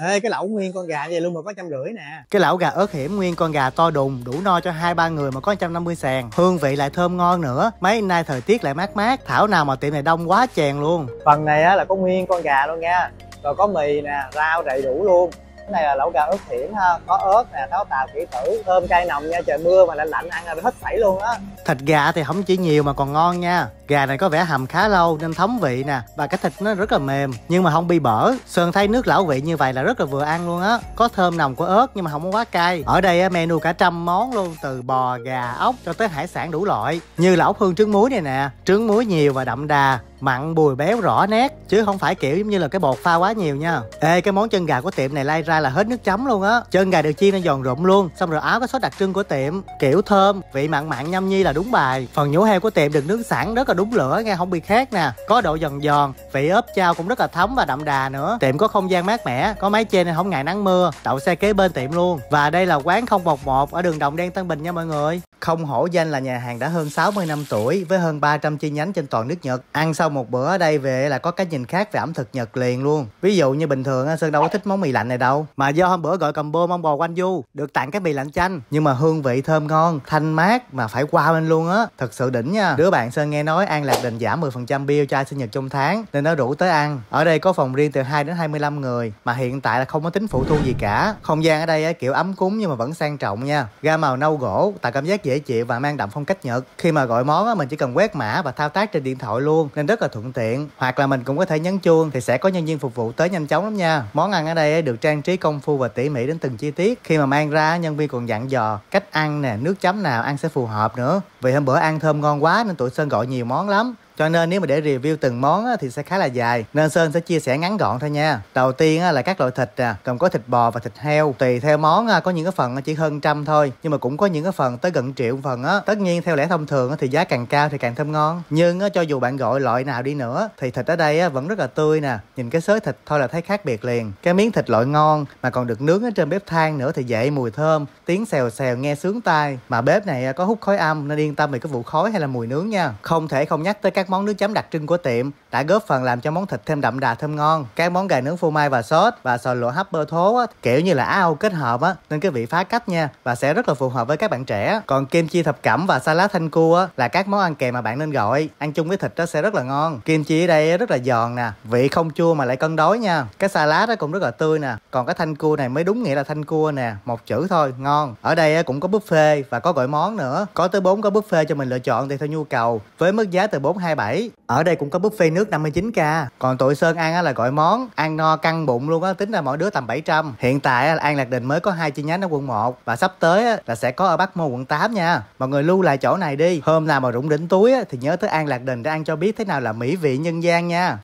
ê cái lẩu nguyên con gà vậy luôn mà có trăm rưỡi nè Cái lẩu gà ớt hiểm nguyên con gà to đùng đủ no cho hai ba người mà có 150 sàn. Hương vị lại thơm ngon nữa. Mấy nay thời tiết lại mát mát. Thảo nào mà tiệm này đông quá chèn luôn. phần này á là có nguyên con gà luôn nha rồi có mì nè rau đầy đủ luôn cái này là lẩu gà ớt hiển ha có ớt nè táo tàu kỹ tử thơm cay nồng nha trời mưa mà lạnh lạnh ăn là hết sảy luôn á Thịt gà thì không chỉ nhiều mà còn ngon nha. Gà này có vẻ hầm khá lâu nên thấm vị nè và cái thịt nó rất là mềm nhưng mà không bị bở. Sơn thấy nước lẩu vị như vậy là rất là vừa ăn luôn á. Có thơm nồng của ớt nhưng mà không có quá cay. Ở đây á, menu cả trăm món luôn từ bò, gà, ốc cho tới hải sản đủ loại. Như lẩu hương trứng muối này nè, trứng muối nhiều và đậm đà, mặn bùi béo rõ nét chứ không phải kiểu giống như là cái bột pha quá nhiều nha. Ê cái món chân gà của tiệm này lai ra là hết nước chấm luôn á. Chân gà được chiên nó giòn rụm luôn, xong rồi áo có sốt đặc trưng của tiệm, kiểu thơm, vị mặn mặn nhâm nhi là đúng bài. Phần nhũ heo của tiệm được nướng sẵn rất là đúng đúng lửa nghe không bị khét nè. Có độ giòn giòn, vị ốp chao cũng rất là thấm và đậm đà nữa. Tiệm có không gian mát mẻ, có mái che nên không ngại nắng mưa, đậu xe kế bên tiệm luôn. Và đây là quán không bọc một ở đường Đồng Đen Tân Bình nha mọi người. Không hổ danh là nhà hàng đã hơn 60 năm tuổi với hơn 300 chi nhánh trên toàn nước Nhật. Ăn sau một bữa ở đây về là có cái nhìn khác về ẩm thực Nhật liền luôn. Ví dụ như bình thường Sơn đâu có thích món mì lạnh này đâu. Mà do hôm bữa gọi combo mong bò quanh du được tặng cái mì lạnh chanh. Nhưng mà hương vị thơm ngon, thanh mát mà phải qua bên luôn á. Thật sự đỉnh nha. Đứa bạn Sơn nghe nói An Lạc Đình giảm 10% bill chai sinh nhật trong tháng nên nó rủ tới ăn. Ở đây có phòng riêng từ 2 đến 25 người mà hiện tại là không có tính phụ thu gì cả. Không gian ở đây kiểu ấm cúng nhưng mà vẫn sang trọng nha. Ga màu nâu gỗ tạo cảm giác dễ chịu và mang đậm phong cách Nhật. Khi mà gọi món á, mình chỉ cần quét mã và thao tác trên điện thoại luôn nên rất là thuận tiện. Hoặc là mình cũng có thể nhấn chuông thì sẽ có nhân viên phục vụ tới nhanh chóng lắm nha. Món ăn ở đây được trang trí công phu và tỉ mỉ đến từng chi tiết. Khi mà mang ra nhân viên còn dặn dò cách ăn nè, nước chấm nào ăn sẽ phù hợp nữa. Vì hôm bữa ăn thơm ngon quá nên tụi Sơn gọi nhiều món lắm. Cho nên nếu mà để review từng món á, thì sẽ khá là dài. Nên Sơn sẽ chia sẻ ngắn gọn thôi nha. Đầu tiên á, là các loại thịt à, gồm có thịt bò và thịt heo. Tùy theo món á, có những cái phần chỉ hơn trăm thôi Nhưng mà cũng có những cái phần tới gần triệu phần á. Tất nhiên theo lẽ thông thường á, thì giá càng cao thì càng thơm ngon. Nhưng á, cho dù bạn gọi loại nào đi nữa Thì thịt ở đây á, vẫn rất là tươi nè. Nhìn cái sới thịt thôi là thấy khác biệt liền. Cái miếng thịt loại ngon mà còn được nướng ở trên bếp than nữa thì dậy mùi thơm Tiếng xèo xèo nghe sướng tai. Mà bếp này á, có hút khói âm nên yên tâm về cái vụ khói hay là mùi nướng nha. Không thể không nhắc tới các món nước chấm đặc trưng của tiệm đã góp phần làm cho món thịt thêm đậm đà thơm ngon. Các món gà nướng phô mai và sốt và sò lụa hấp bơ thố á, kiểu như là á âu kết hợp á nên cái vị phá cách nha và sẽ rất là phù hợp với các bạn trẻ. Còn kim chi thập cẩm và salad thanh cua á, là các món ăn kèm mà bạn nên gọi. Ăn chung với thịt đó sẽ rất là ngon. Kim chi ở đây rất là giòn nè, vị không chua mà lại cân đối nha. Cái salad đó cũng rất là tươi nè. Còn cái thanh cua này mới đúng nghĩa là thanh cua nè, một chữ thôi, ngon. Ở đây cũng có buffet và có gọi món nữa. Có tới 4 có buffet cho mình lựa chọn tùy theo nhu cầu với mức giá từ 27 Ở đây cũng có buffet nước 59k còn tụi sơn ăn á là gọi món ăn no căng bụng luôn á tính ra mỗi đứa tầm 700 hiện tại là an lạc đình mới có hai chi nhánh ở quận 1 và sắp tới á, là sẽ có ở bắc mô quận 8 nha. Mọi người lưu lại chỗ này đi. Hôm nào mà rụng đỉnh túi á, thì nhớ tới an lạc đình để ăn cho biết thế nào là mỹ vị nhân gian nha.